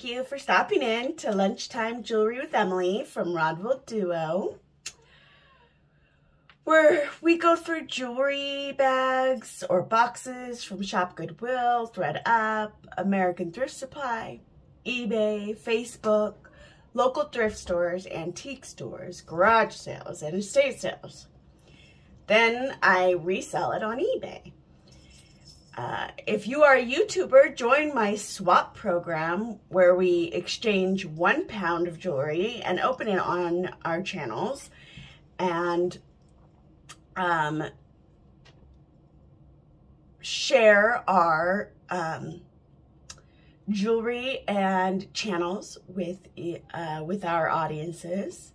thank you for stopping in to Lunchtime Jewelry with Emily from Rodvold Duo, where we go through jewelry bags or boxes from Shop Goodwill, ThredUp, American Thrift Supply, eBay, Facebook, local thrift stores, antique stores, garage sales, and estate sales. Then I resell it on eBay. Uh, if you are a YouTuber, join my swap program where we exchange one pound of jewelry and open it on our channels and um, share our um, jewelry and channels with uh, with our audiences.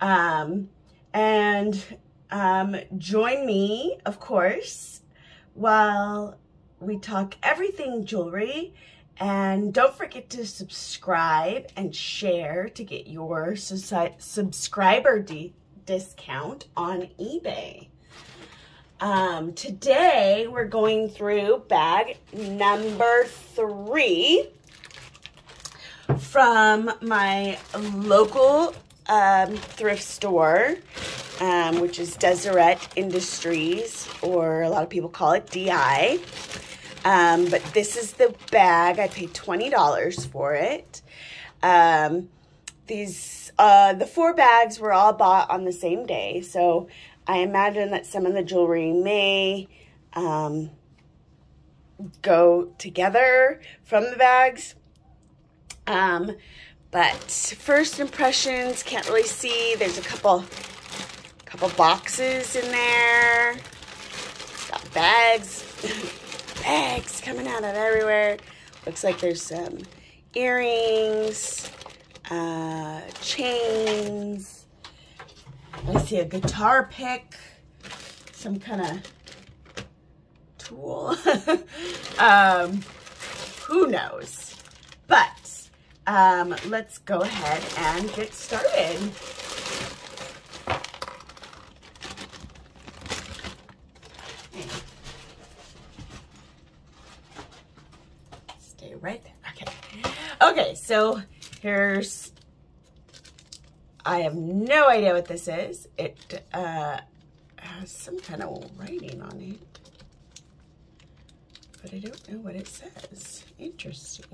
Um, and um, join me, of course, while we talk everything jewelry. And don't forget to subscribe and share to get your subscriber discount on eBay. Um, today we're going through bag number three from my local um, thrift store, um, which is Deseret Industries, or a lot of people call it DI. Um, but this is the bag. I paid $20 for it. Um, these, uh, the four bags were all bought on the same day. So I imagine that some of the jewelry may um, go together from the bags. Um, but first impressions, can't really see. There's a couple, couple boxes in there. Got bags. bags coming out of everywhere. Looks like there's some earrings, uh, chains. I see a guitar pick, some kind of tool. um, who knows? But um, let's go ahead and get started. Stay right there. Okay. Okay, so here's, I have no idea what this is. It uh, has some kind of writing on it. But I don't know what it says. Interesting.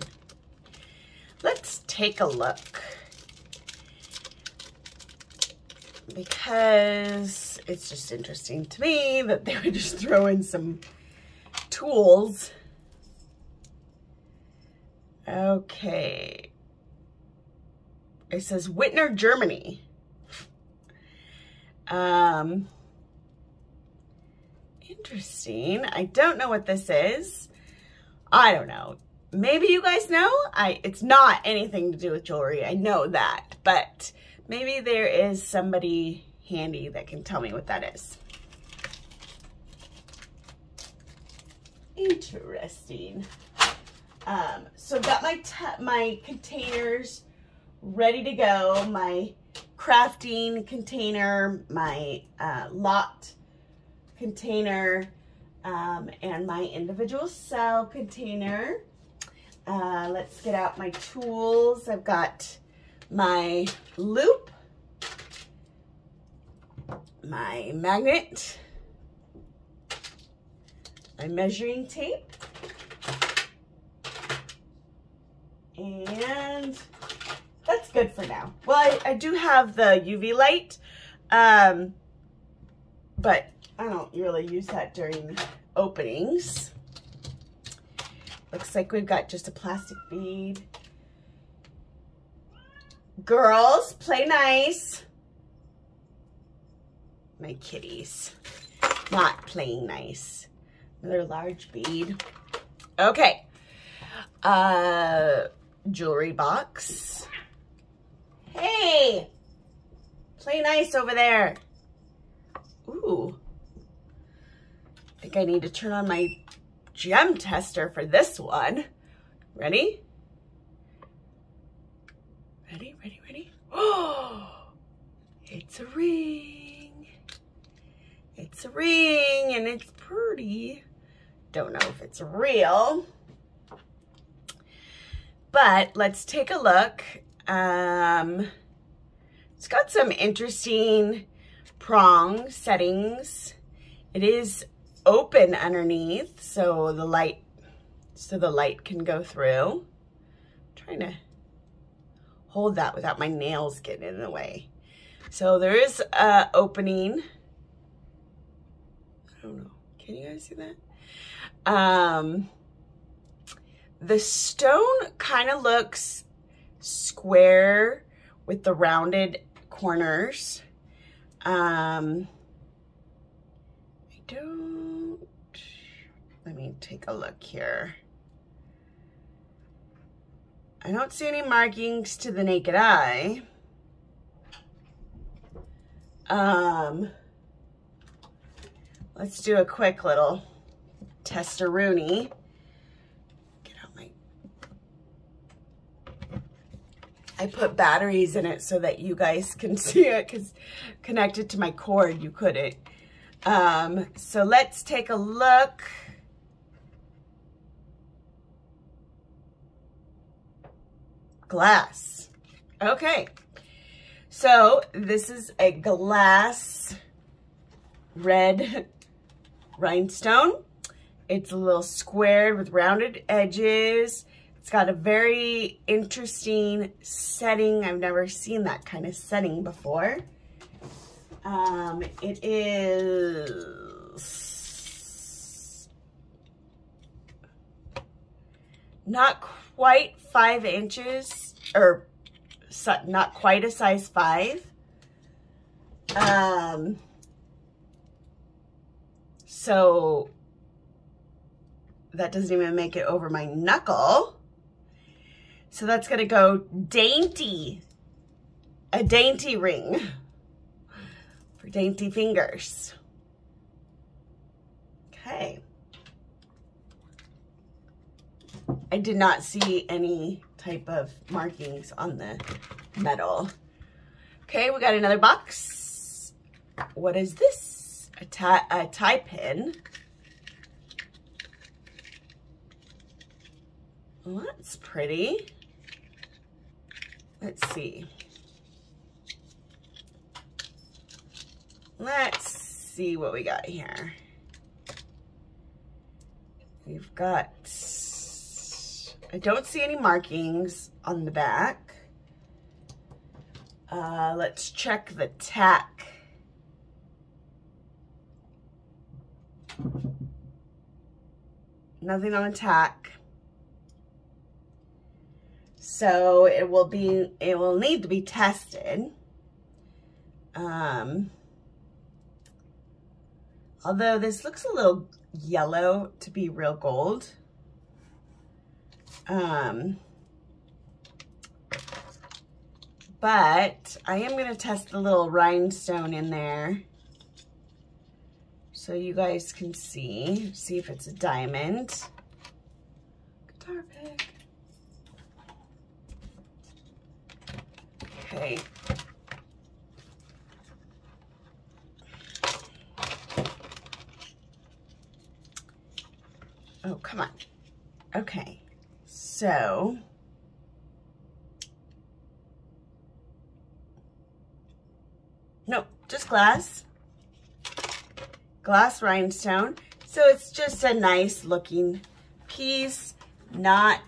Let's take a look. Because it's just interesting to me that they would just throw in some tools Okay. It says Wittner, Germany. Um, interesting. I don't know what this is. I don't know. Maybe you guys know. I It's not anything to do with jewelry. I know that. But maybe there is somebody handy that can tell me what that is. Interesting. Um, so got my, my containers ready to go. My crafting container, my uh, lot container, um, and my individual cell container. Uh, let's get out my tools. I've got my loupe, my magnet, my measuring tape, And that's good for now. Well, I, I do have the UV light, um, but I don't really use that during openings. Looks like we've got just a plastic bead. Girls, play nice. My kitties. Not playing nice. Another large bead. Okay. Uh, jewelry box. Hey, play nice over there. Ooh, I think I need to turn on my gem tester for this one. Ready? Ready, ready, ready? Oh, it's a ring. It's a ring and it's pretty. Don't know if it's real. But let's take a look. Um, it's got some interesting prong settings. It is open underneath, so the light, so the light can go through. I'm trying to hold that without my nails getting in the way. So there is a opening. I don't know. Can you guys see that? Um, the stone kind of looks square with the rounded corners. Um, I don't, let me take a look here. I don't see any markings to the naked eye. Um, let's do a quick little testaroonie. Get out my, I put batteries in it so that you guys can see it because connected to my cord, you couldn't. Um, so let's take a look. Glass. Okay, so this is a glass red rhinestone. It's a little squared with rounded edges. It's got a very interesting setting. I've never seen that kind of setting before. Um, it is not quite five inches, or not quite a size five. Um, so that doesn't even make it over my knuckle. So that's gonna go dainty, a dainty ring for dainty fingers. Okay. I did not see any type of markings on the metal. Okay, we got another box. What is this? A tie, a tie pin. Well, that's pretty. Let's see. Let's see what we got here. We've got I don't see any markings on the back. Uh, let's check the tack. Nothing on the tack. So it will be, it will need to be tested. Um, although this looks a little yellow to be real gold. Um, but I am going to test the little rhinestone in there so you guys can see, see if it's a diamond. Guitar pick. Okay. Oh, come on. Okay. So, no, just glass, glass rhinestone. So it's just a nice looking piece, not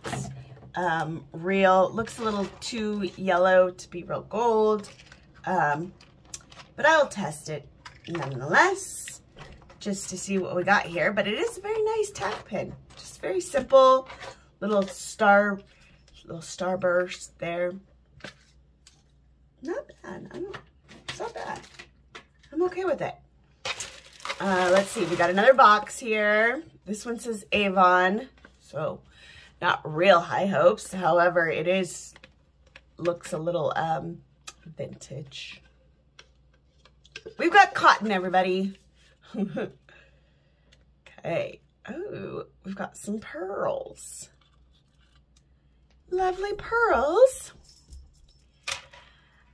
um, real, looks a little too yellow to be real gold, um, but I'll test it nonetheless, just to see what we got here. But it is a very nice tack pin, just very simple, little star, little starburst there. Not bad. I don't, it's not bad. I'm okay with it. Uh, let's see, we got another box here. This one says Avon, so not real high hopes. However, it is, looks a little um, vintage. We've got cotton, everybody. okay. Oh, we've got some pearls lovely pearls.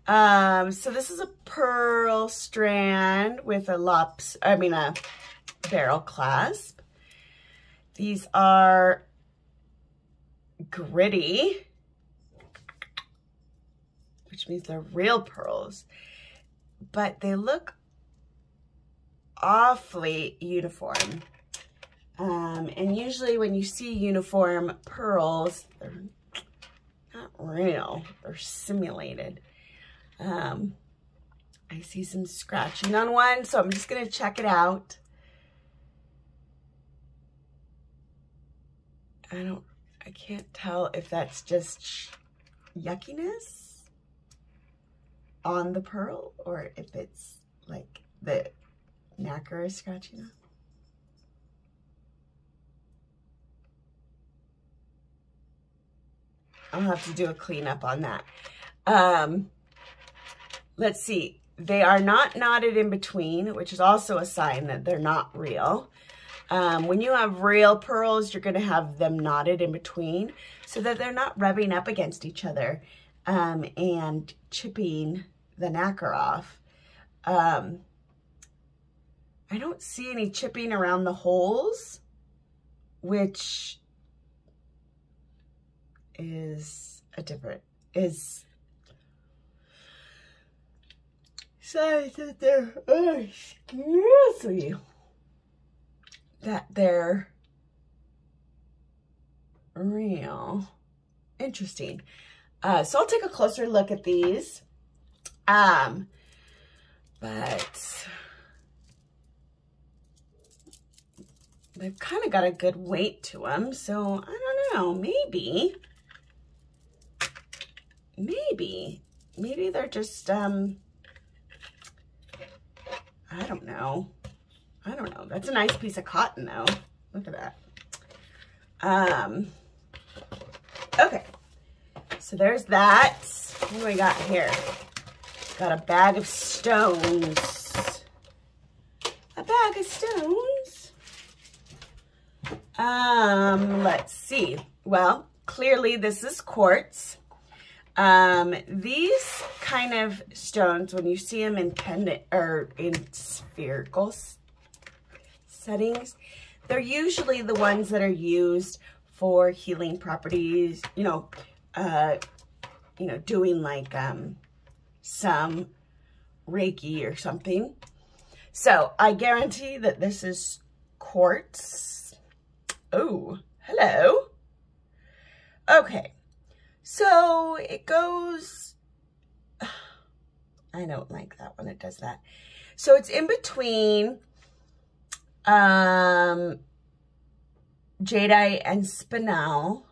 Um, so this is a pearl strand with a lops, I mean a barrel clasp. These are gritty. which means they're real pearls. But they look awfully uniform. Um, and usually when you see uniform pearls, they're real, they're simulated. Um, I see some scratching on one, so I'm just gonna check it out. I don't, I can't tell if that's just yuckiness on the pearl or if it's like the nacre is scratching. I'll have to do a cleanup on that. Um, let's see. They are not knotted in between, which is also a sign that they're not real. Um, when you have real pearls, you're going to have them knotted in between so that they're not rubbing up against each other um, and chipping the nacre off. Um, I don't see any chipping around the holes, which is a different, is signs that they're, oh, excuse me, that they're real. Interesting. Uh, so I'll take a closer look at these. Um, but they've kind of got a good weight to them. So I don't know, maybe, maybe, maybe they're just, um, I don't know. I don't know. That's a nice piece of cotton though. Look at that. Um, okay. So there's that. What do we got here? Got a bag of stones. A bag of stones. Um, let's see. Well, clearly this is quartz. Um, these kind of stones, when you see them in pendant or in spherical settings, they're usually the ones that are used for healing properties, you know, uh, you know, doing like um, some Reiki or something. So I guarantee that this is quartz. Oh, hello. Okay, so it goes, I don't like that when it does that. So it's in between um, jadeite and spinel,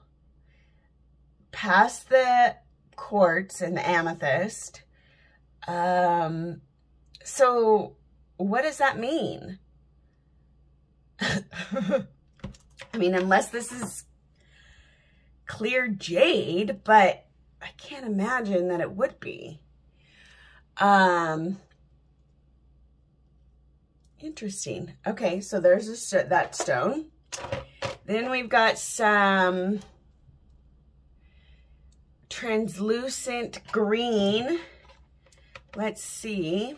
past the quartz and the amethyst. Um, so what does that mean? I mean, unless this is clear jade, but I can't imagine that it would be. Um, Interesting. Okay, so there's a st that stone. Then we've got some translucent green. Let's see.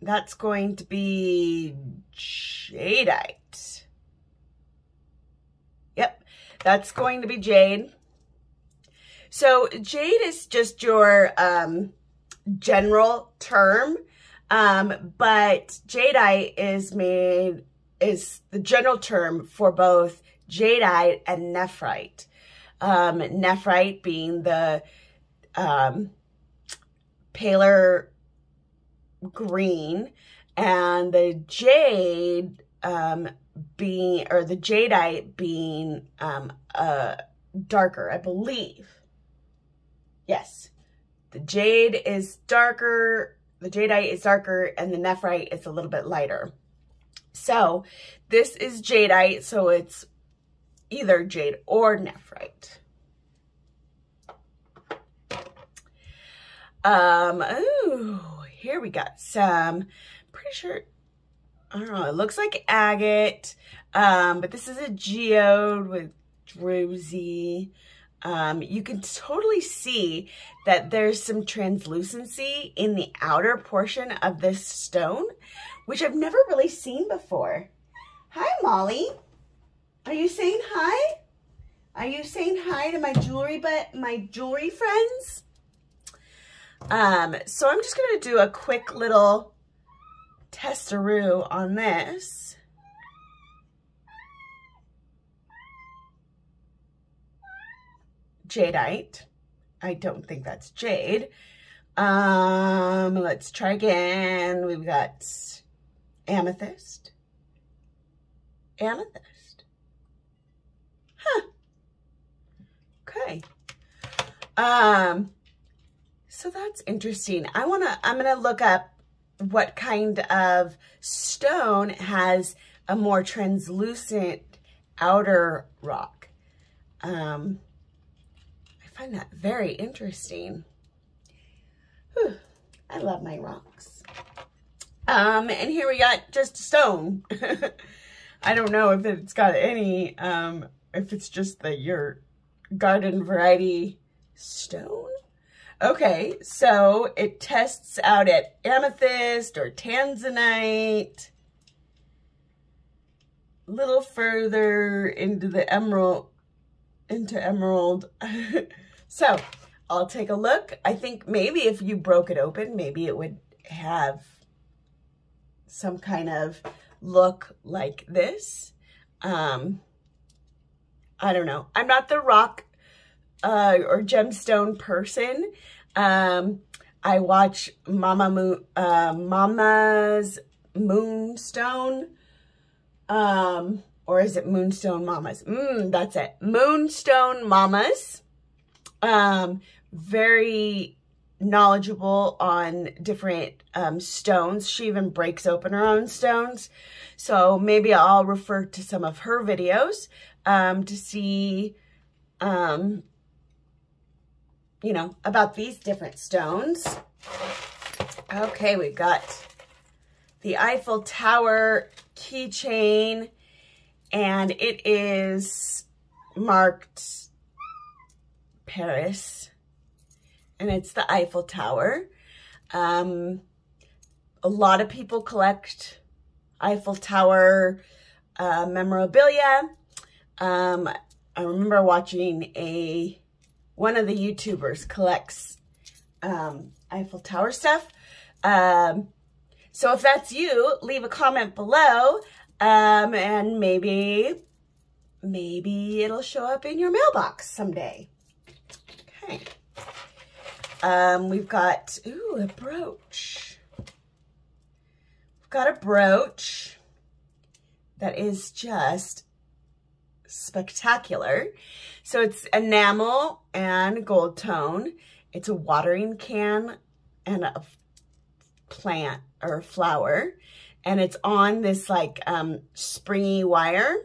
That's going to be jadeite. Yep, that's going to be jade. So jade is just your um, general term um, but jadeite is made, is the general term for both jadeite and nephrite. Um, nephrite being the um, paler green and the jade um, being, or the jadeite being um, uh, darker, I believe. Yes. The jade is darker the jadeite is darker and the nephrite is a little bit lighter. So this is jadeite, so it's either jade or nephrite. Um, oh, here we got some, pretty sure, I don't know, it looks like agate, um, but this is a geode with druzy. Um, you can totally see that there's some translucency in the outer portion of this stone, which I've never really seen before. Hi, Molly. Are you saying hi? Are you saying hi to my jewelry, but my jewelry friends? Um, so I'm just going to do a quick little testaroo on this. Jadeite. I don't think that's jade. Um, let's try again. We've got amethyst. Amethyst. Huh. Okay. Um, so that's interesting. I want to, I'm going to look up what kind of stone has a more translucent outer rock. Um, find that very interesting. Whew, I love my rocks. Um, and here we got just a stone. I don't know if it's got any, um, if it's just the your garden variety stone. Okay, so it tests out at amethyst or tanzanite. A little further into the emerald, into emerald. so I'll take a look. I think maybe if you broke it open, maybe it would have some kind of look like this. Um, I don't know. I'm not the rock uh, or gemstone person. Um, I watch Mama Moon, uh, Mama's Moonstone. Um, or is it Moonstone Mamas? Mm, that's it. Moonstone Mamas. Um, very knowledgeable on different um, stones. She even breaks open her own stones. So maybe I'll refer to some of her videos um, to see um, you know, about these different stones. Okay, we've got the Eiffel Tower keychain, and it is marked Paris, and it's the Eiffel Tower. Um, a lot of people collect Eiffel Tower uh, memorabilia. Um, I remember watching a one of the YouTubers collects um, Eiffel Tower stuff. Um, so if that's you, leave a comment below um, and maybe, maybe it'll show up in your mailbox someday. Okay. Um, we've got, ooh, a brooch. We've got a brooch that is just spectacular. So it's enamel and gold tone. It's a watering can and a plant or flower. And it's on this like um, springy wire.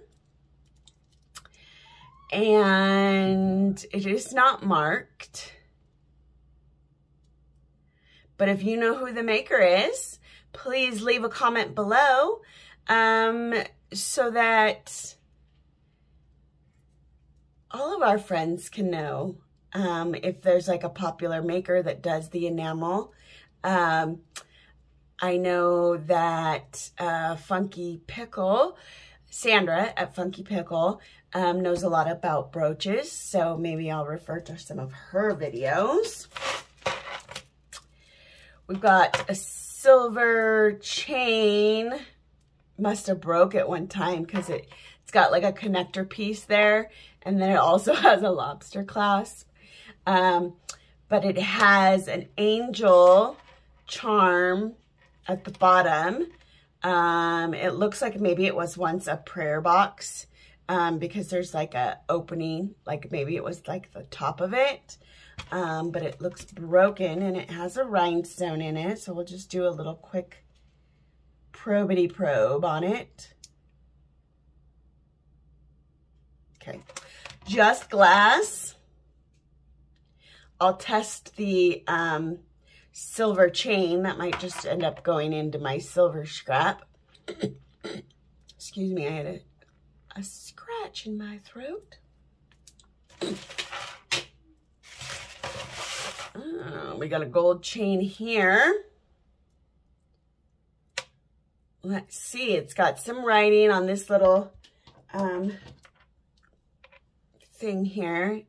And it is not marked. But if you know who the maker is, please leave a comment below um, so that all of our friends can know um, if there's like a popular maker that does the enamel. Um, I know that uh, Funky Pickle, Sandra at Funky Pickle, um, knows a lot about brooches, so maybe I'll refer to some of her videos. We've got a silver chain. Must have broke at one time because it, it's got like a connector piece there and then it also has a lobster clasp. Um, but it has an angel charm at the bottom. Um, it looks like maybe it was once a prayer box um, because there's like a opening, like maybe it was like the top of it. Um, but it looks broken and it has a rhinestone in it. So we'll just do a little quick probity probe on it. Okay just glass. I'll test the um, silver chain. That might just end up going into my silver scrap. Excuse me, I had a, a scratch in my throat. Oh, we got a gold chain here. Let's see, it's got some writing on this little um, thing here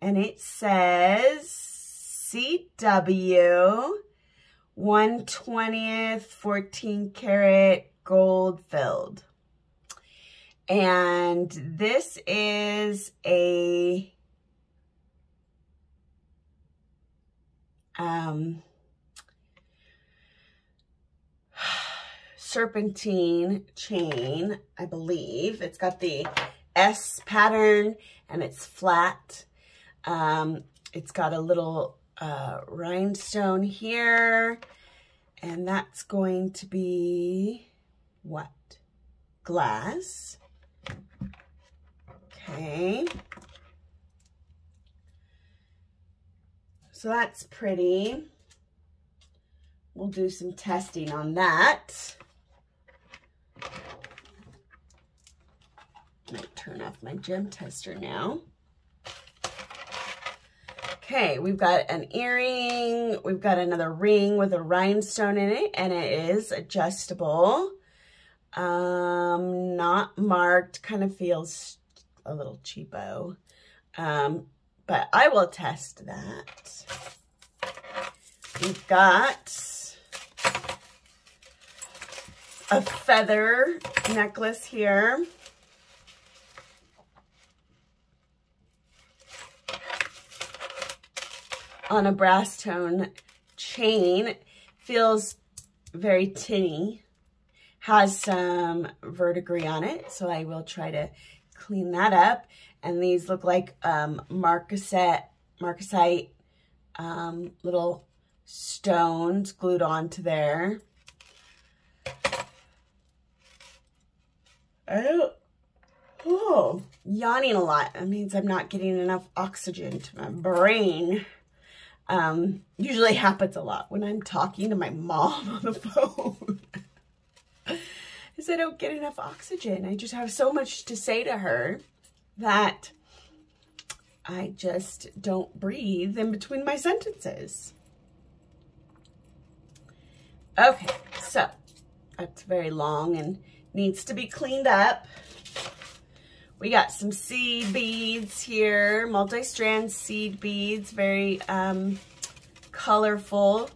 and it says CW 120th 14 karat gold filled. And this is a um, serpentine chain, I believe. It's got the S pattern and it's flat. Um, it's got a little uh, rhinestone here and that's going to be what? Glass. Okay. So that's pretty. We'll do some testing on that. Might turn off my gem tester now. Okay, we've got an earring. We've got another ring with a rhinestone in it, and it is adjustable. Um, not marked, kind of feels a little cheapo. Um, but I will test that. We've got a feather necklace here. on a brass tone chain. Feels very tinny. Has some verdigris on it, so I will try to clean that up. And these look like um, marcasite, marcasite um, little stones glued onto there. Oh, oh, yawning a lot. That means I'm not getting enough oxygen to my brain. Um, usually happens a lot when I'm talking to my mom on the phone. Is I don't get enough oxygen. I just have so much to say to her that I just don't breathe in between my sentences. Okay, so that's very long and needs to be cleaned up. We got some seed beads here, multi-strand seed beads, very um, colorful.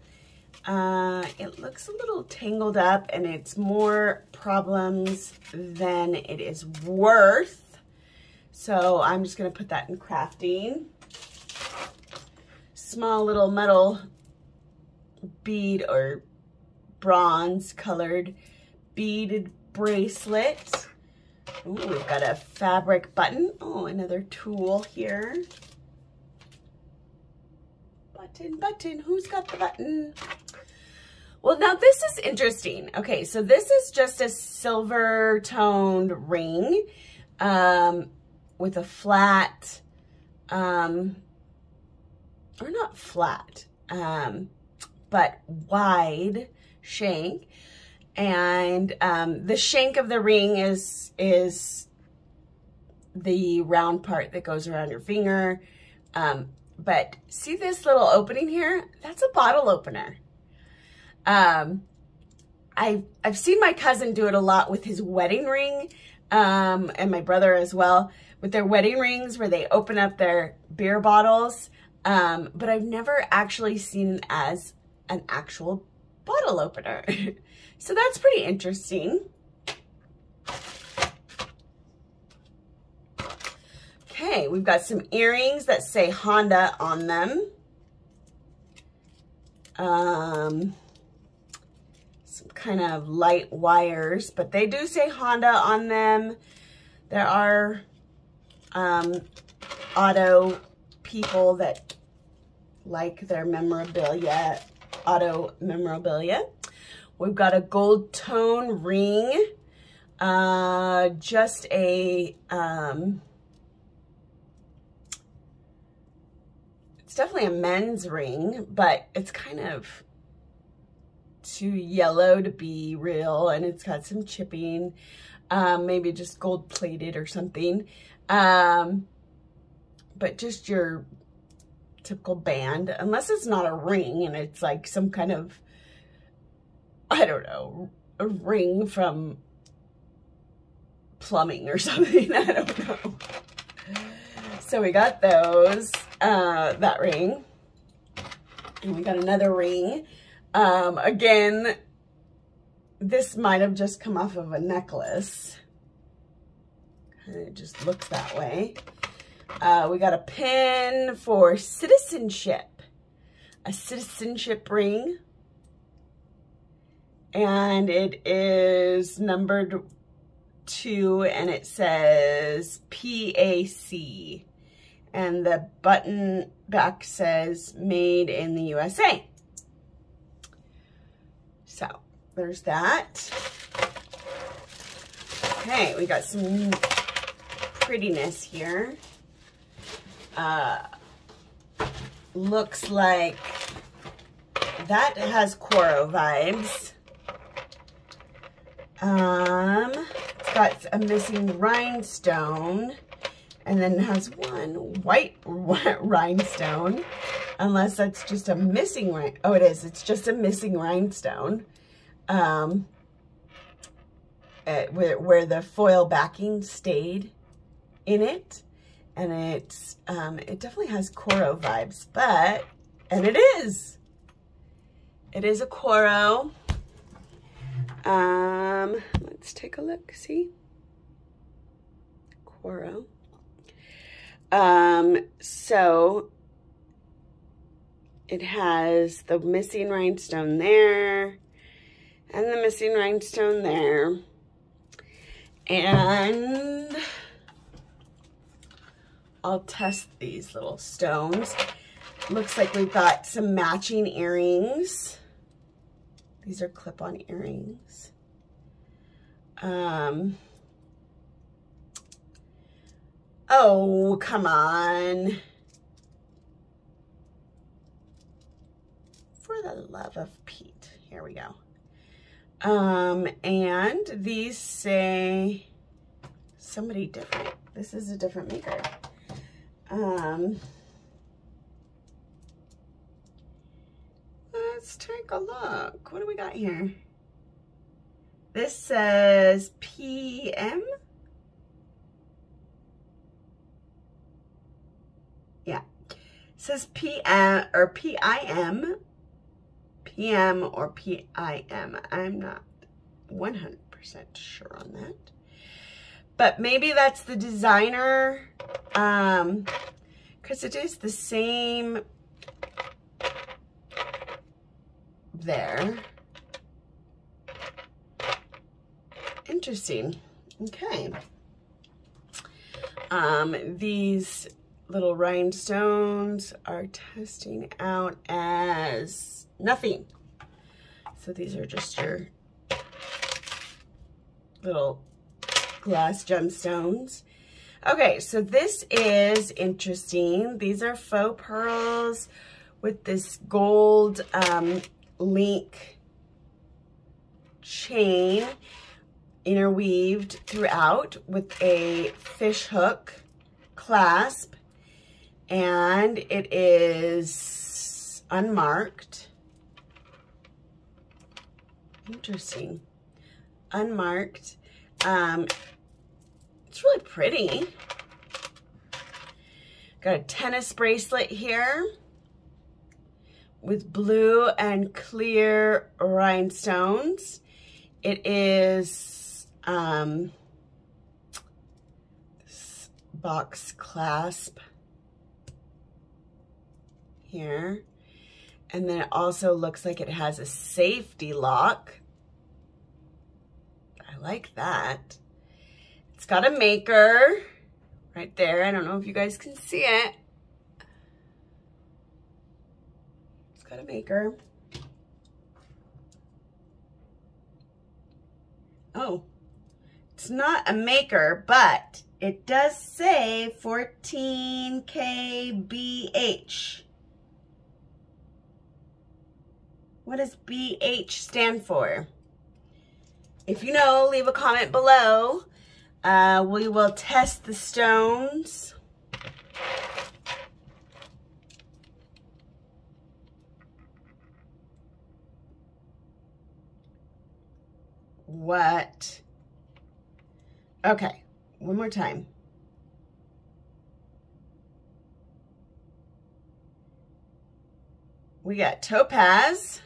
Uh, it looks a little tangled up and it's more problems than it is worth. So I'm just gonna put that in crafting. Small little metal bead or bronze colored beaded bracelet. Ooh, we've got a fabric button. Oh, another tool here. Button, button, who's got the button? Well, now this is interesting. Okay, so this is just a silver toned ring um, with a flat, um, or not flat, um, but wide shank and um, the shank of the ring is is the round part that goes around your finger. Um, but see this little opening here? That's a bottle opener. Um, I've, I've seen my cousin do it a lot with his wedding ring um, and my brother as well with their wedding rings where they open up their beer bottles. Um, but I've never actually seen it as an actual bottle opener. so that's pretty interesting. Okay, we've got some earrings that say Honda on them. Um, kind of light wires, but they do say Honda on them. There are um, auto people that like their memorabilia auto memorabilia. We've got a gold tone ring, uh, just a, um, it's definitely a men's ring, but it's kind of too yellow to be real and it's got some chipping, um, maybe just gold plated or something. Um, but just your typical band, unless it's not a ring and it's like some kind of, I don't know, a ring from plumbing or something. I don't know. So we got those, uh, that ring. And we got another ring. Um, again, this might have just come off of a necklace. It just looks that way. Uh, we got a pin for citizenship. A citizenship ring. And it is numbered two and it says PAC. And the button back says made in the USA. So there's that. Okay, we got some prettiness here. Uh, looks like that has Coro vibes. Um, it's got a missing rhinestone and then has one white rhinestone unless that's just a missing. Oh, it is. It's just a missing rhinestone. Um, where, where the foil backing stayed in it. And it's, um, it definitely has Coro vibes, but, and it is. It is a Coro. Um, let's take a look, see? Coro. Um, so it has the missing rhinestone there and the missing rhinestone there. And I'll test these little stones. Looks like we've got some matching earrings. These are clip-on earrings. Um, oh, come on. For the love of Pete. Here we go. Um, and these say somebody different. This is a different maker. Um, let's take a look. What do we got here? This says PM. Yeah. It says PM or PIM PM or PIM. I'm not 100% sure on that. But maybe that's the designer, um, because it is the same there. Interesting. Okay. Um, these little rhinestones are testing out as nothing. So these are just your little glass gemstones. Okay, so this is interesting. These are faux pearls with this gold um, link chain interweaved throughout with a fish hook clasp and it is unmarked. Interesting. Unmarked. Um, it's really pretty. Got a tennis bracelet here with blue and clear rhinestones. It is um, box clasp here. And then it also looks like it has a safety lock. Like that. It's got a maker right there. I don't know if you guys can see it. It's got a maker. Oh, it's not a maker, but it does say 14 kbh. What does BH stand for? If you know, leave a comment below. Uh, we will test the stones. What? Okay, one more time. we got topaz,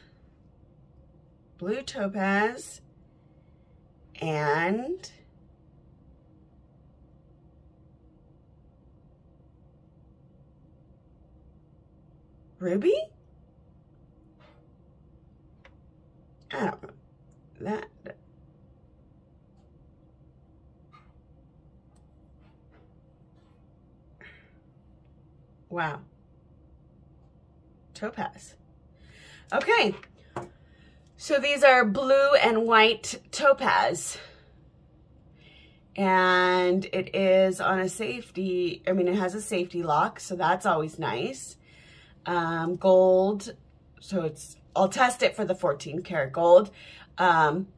blue topaz, and ruby? I know. That, Wow. Topaz. Okay. So these are blue and white topaz. And it is on a safety, I mean, it has a safety lock, so that's always nice. Um, gold, so it's, I'll test it for the 14 karat gold. Um,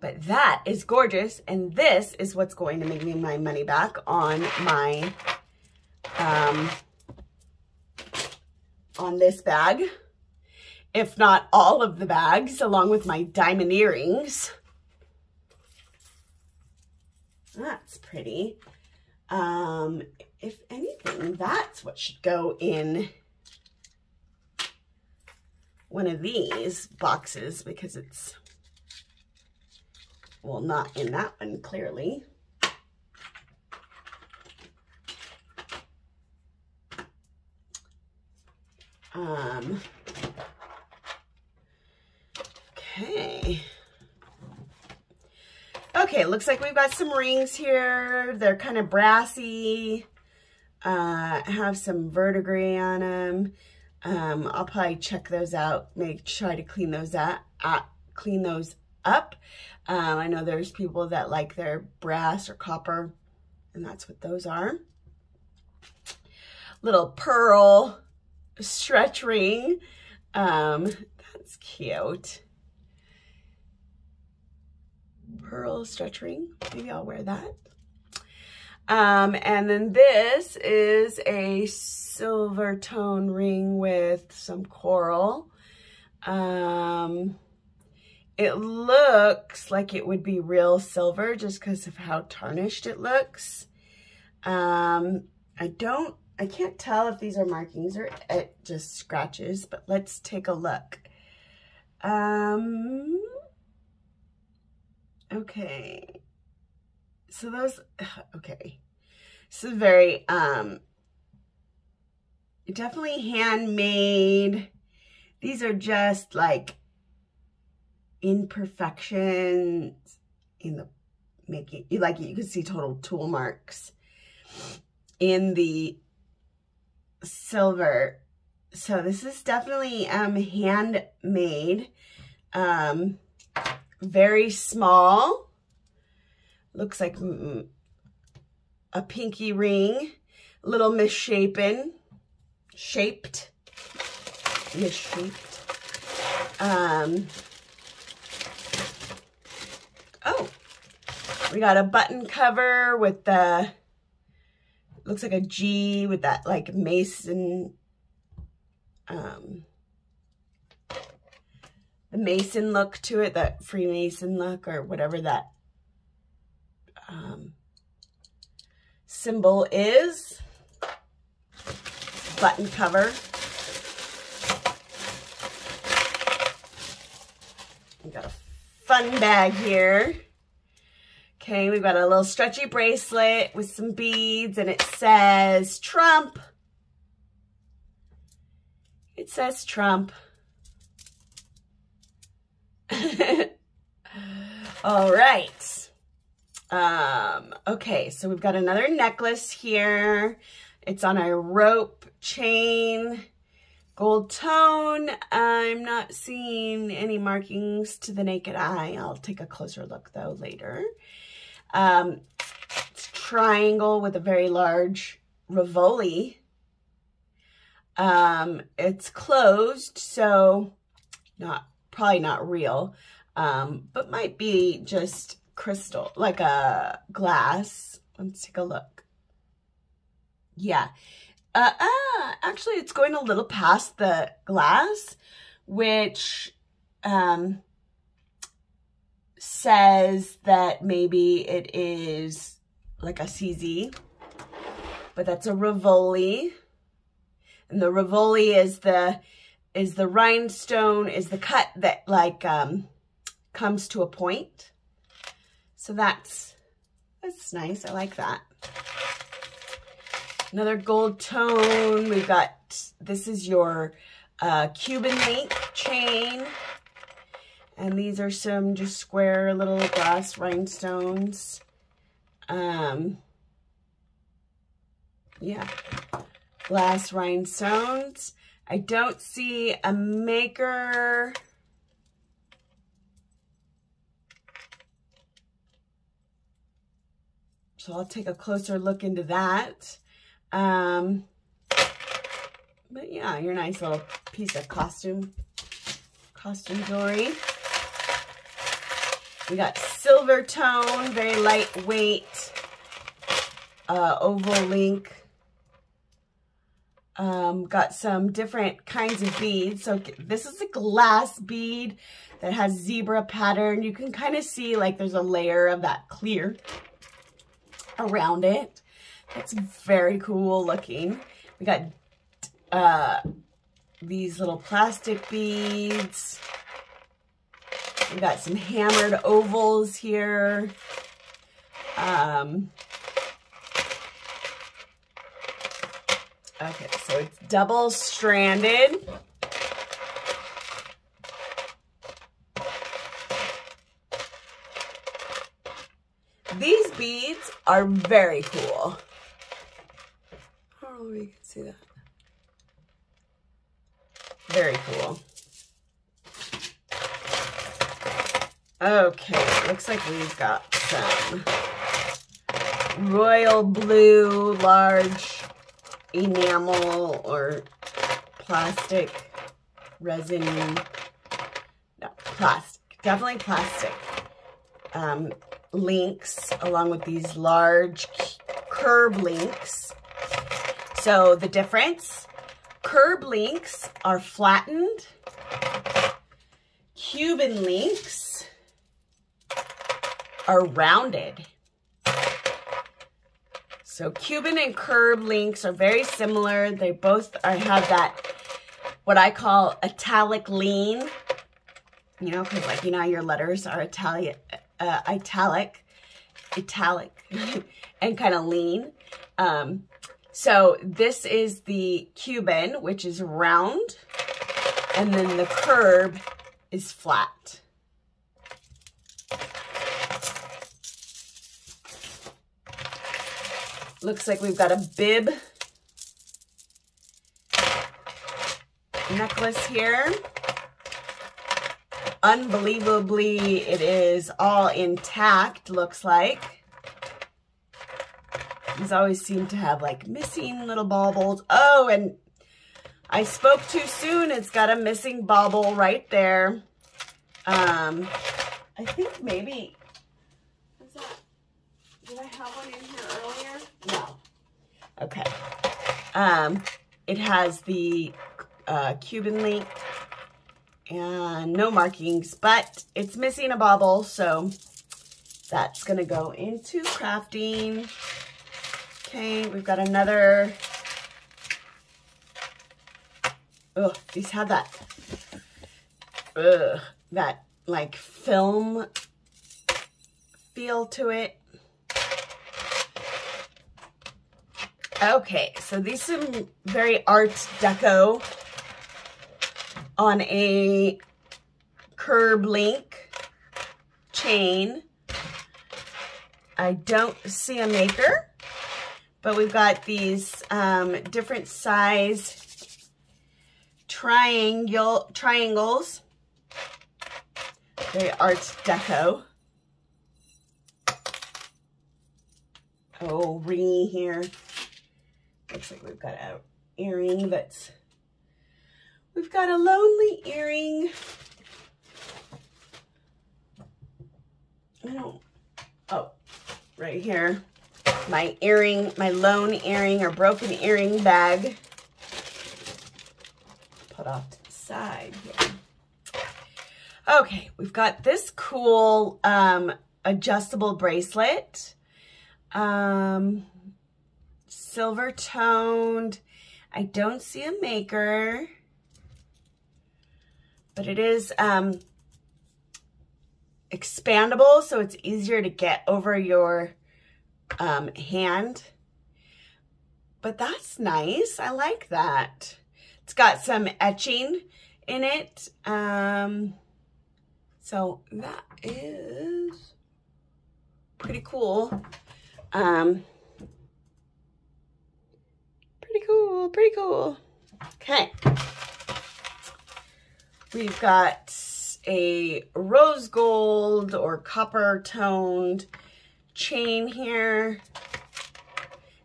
but that is gorgeous. And this is what's going to make me my money back on my, um, on this bag if not all of the bags, along with my diamond earrings. That's pretty. Um, if anything, that's what should go in one of these boxes because it's, well, not in that one, clearly. Um, Okay. Okay, looks like we've got some rings here. They're kind of brassy. Uh, have some verdigris on them. Um, I'll probably check those out. Make try to clean those out. Uh, clean those up. Um, I know there's people that like their brass or copper, and that's what those are. Little pearl stretch ring. Um, that's cute pearl stretch ring. Maybe I'll wear that. Um, and then this is a silver tone ring with some coral. Um, it looks like it would be real silver just because of how tarnished it looks. Um, I don't, I can't tell if these are markings or it just scratches, but let's take a look. Um, Okay. So those, okay. This is very, um, definitely handmade. These are just like imperfections in the making, You like you can see total tool marks in the silver. So this is definitely um, handmade. Um, very small. Looks like a pinky ring. A little misshapen. Shaped. Misshaped. Um, oh, we got a button cover with the, looks like a G with that like mason, um, Mason look to it, that Freemason look or whatever that um, symbol is. Button cover. We got a fun bag here. Okay, we've got a little stretchy bracelet with some beads and it says Trump. It says Trump. All right. Um, okay, so we've got another necklace here. It's on a rope chain, gold tone. I'm not seeing any markings to the naked eye. I'll take a closer look though later. Um, it's triangle with a very large Rivoli. Um, it's closed, so not probably not real, um, but might be just crystal, like a glass. Let's take a look. Yeah. Uh, uh, actually, it's going a little past the glass, which um, says that maybe it is like a CZ, but that's a Rivoli. And the Rivoli is the is the rhinestone, is the cut that like um, comes to a point. So that's, that's nice. I like that. Another gold tone. We've got, this is your uh, Cuban link chain. And these are some just square little glass rhinestones. Um, yeah, glass rhinestones. I don't see a maker. So I'll take a closer look into that. Um, but yeah, your nice little piece of costume, costume jewelry. We got silver tone, very lightweight, uh, oval link. Um, got some different kinds of beads. So this is a glass bead that has zebra pattern. You can kind of see like there's a layer of that clear around it. It's very cool looking. We got uh, these little plastic beads. We got some hammered ovals here. Um, okay, so it's double stranded. These beads are very cool. I don't know if you can see that. Very cool. Okay, looks like we've got some royal blue large enamel or plastic resin, no, plastic, definitely plastic um, links along with these large curb links. So the difference, curb links are flattened, Cuban links are rounded. So Cuban and curb links are very similar. They both are, have that, what I call italic lean. You know, because like, you know, your letters are Italian, uh, italic, italic, and kind of lean. Um, so this is the Cuban, which is round, and then the curb is flat. Looks like we've got a bib necklace here. Unbelievably, it is all intact, looks like. These always seem to have like missing little baubles. Oh, and I spoke too soon. It's got a missing bauble right there. Um, I think maybe, I have one in here earlier? No. Okay. Um, it has the uh, Cuban link and no markings, but it's missing a bauble, so that's going to go into crafting. Okay, we've got another. Oh, these have that, ugh, that like film feel to it. Okay, so these some very art deco on a curb link chain. I don't see a maker, but we've got these um, different size triangle triangles. Very art deco. Oh, ringy here. Looks like we've got an earring that's, we've got a lonely earring. I don't, oh, right here. My earring, my lone earring or broken earring bag. Put off to the side here. Okay, we've got this cool um, adjustable bracelet. Um, silver toned. I don't see a maker. but it is um, expandable, so it's easier to get over your um, hand. But that's nice. I like that. It's got some etching in it. Um, so that is pretty cool. Um, pretty cool. Okay. We've got a rose gold or copper toned chain here.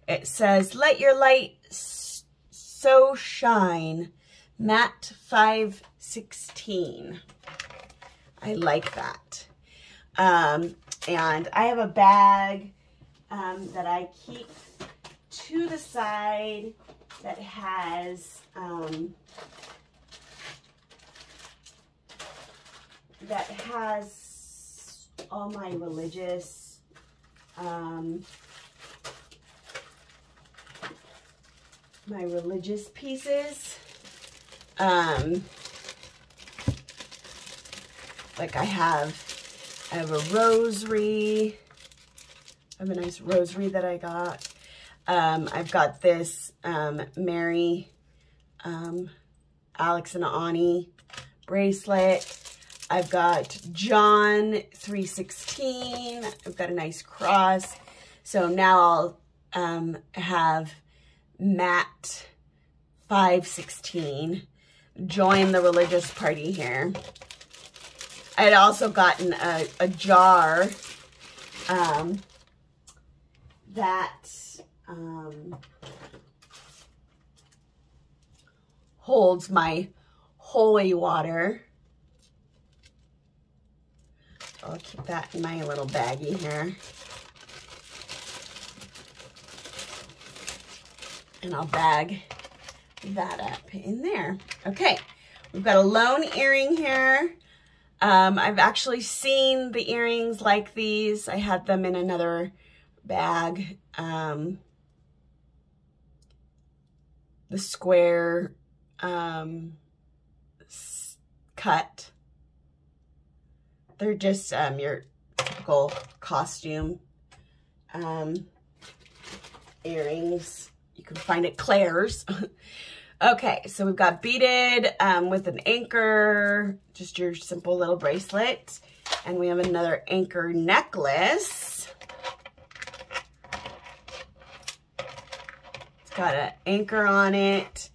It says, let your light so shine, Matt 516. I like that. Um, and I have a bag um, that I keep to the side that has um, that has all my religious um, my religious pieces. Um, like I have, I have a rosary. I have a nice rosary that I got. Um, I've got this um, Mary, um, Alex and Ani bracelet. I've got John 316. I've got a nice cross. So now I'll um, have Matt 516 join the religious party here. I had also gotten a, a jar um, that um, holds my holy water. I'll keep that in my little baggie here. And I'll bag that up in there. Okay, we've got a lone earring here. Um, I've actually seen the earrings like these. I had them in another bag. Um, the square um, cut they're just um, your typical costume um, earrings. You can find it Claire's. okay, so we've got beaded um, with an anchor, just your simple little bracelet. And we have another anchor necklace. It's got an anchor on it,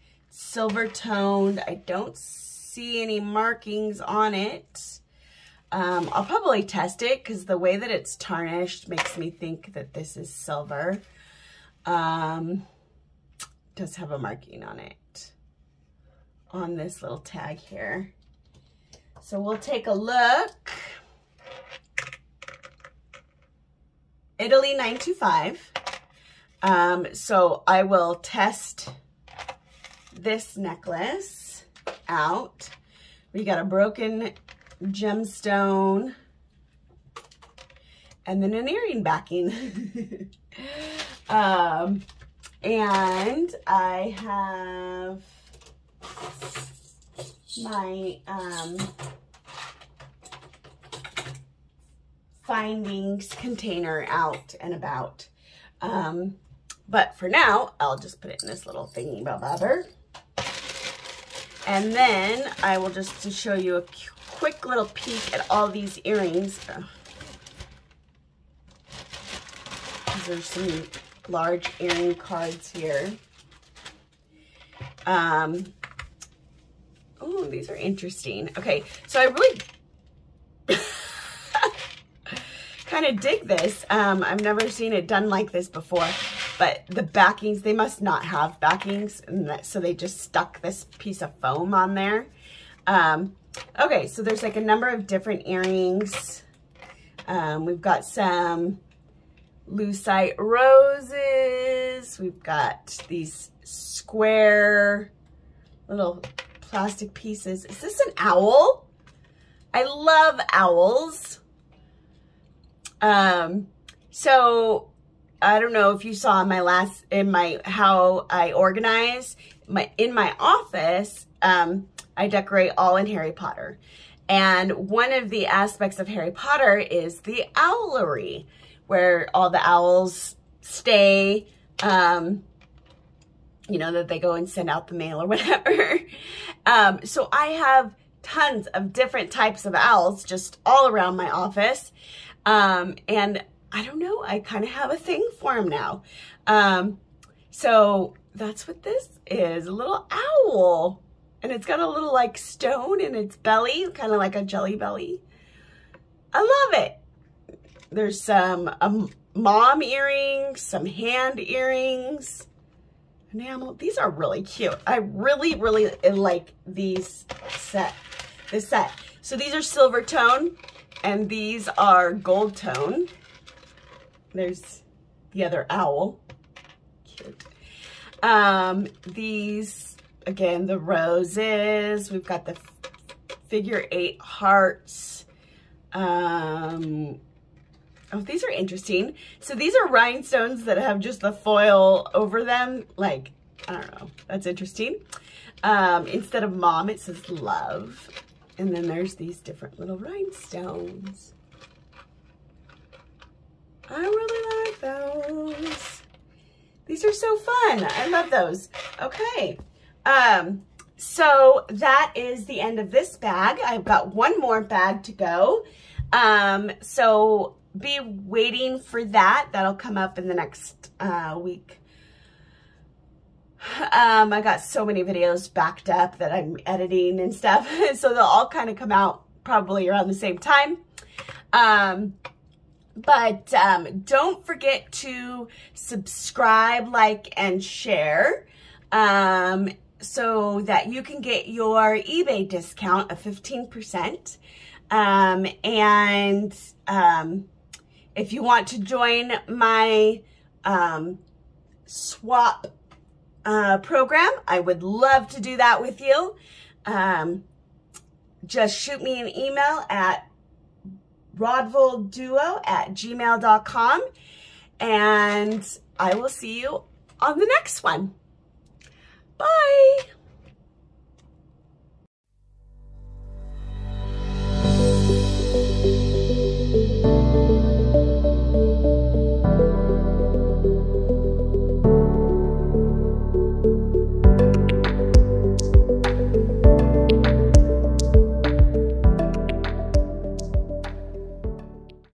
silver toned. I don't see any markings on it. Um, I'll probably test it because the way that it's tarnished makes me think that this is silver. Um, does have a marking on it on this little tag here. So we'll take a look. Italy 925. Um, so I will test this necklace out. We got a broken gemstone, and then an earring backing. um, and I have my um, findings container out and about. Um, but for now, I'll just put it in this little thingy bobber. And then I will just show you a quick little peek at all these earrings. There's some large earring cards here. Um, oh, these are interesting. Okay, so I really kind of dig this. Um, I've never seen it done like this before, but the backings, they must not have backings, that, so they just stuck this piece of foam on there. Um, Okay, so there's like a number of different earrings. Um, we've got some lucite roses. We've got these square little plastic pieces. Is this an owl? I love owls. Um, so I don't know if you saw my last, in my, how I organize my, in my office, um, I decorate all in Harry Potter. And one of the aspects of Harry Potter is the owlery, where all the owls stay, um, you know, that they go and send out the mail or whatever. um, so I have tons of different types of owls just all around my office. Um, and I don't know, I kind of have a thing for them now. Um, so that's what this is, a little owl. And it's got a little like stone in its belly, kind of like a jelly belly. I love it. There's some um, mom earrings, some hand earrings, enamel. These are really cute. I really, really like these set, this set. So these are silver tone and these are gold tone. There's the other owl. Cute. Um, these, again, the roses. We've got the figure eight hearts. Um, oh, these are interesting. So these are rhinestones that have just the foil over them. Like, I don't know. That's interesting. Um, instead of mom, it says love. And then there's these different little rhinestones. I really like those. These are so fun. I love those. Okay. Um, so that is the end of this bag. I've got one more bag to go. Um, so be waiting for that. That'll come up in the next uh, week. Um, I got so many videos backed up that I'm editing and stuff. so they'll all kind of come out probably around the same time. Um, but um, don't forget to subscribe, like, and share um, so that you can get your eBay discount of 15%. Um, and um, if you want to join my um, swap uh, program, I would love to do that with you. Um, just shoot me an email at rodvoldduo at gmail.com and I will see you on the next one. Bye.